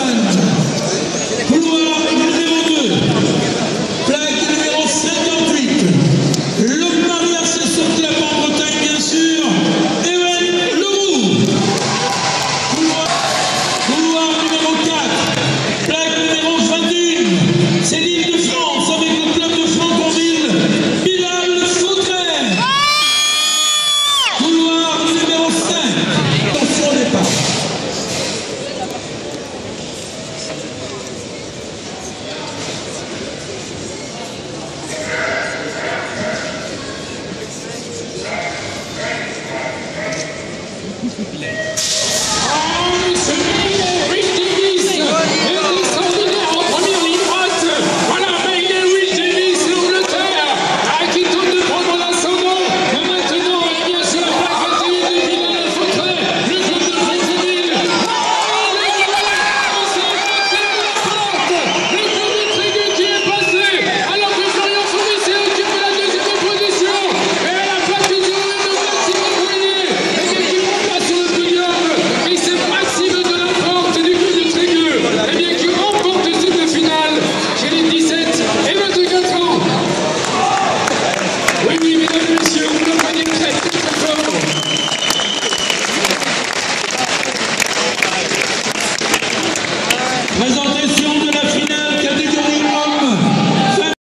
and difficult Mais on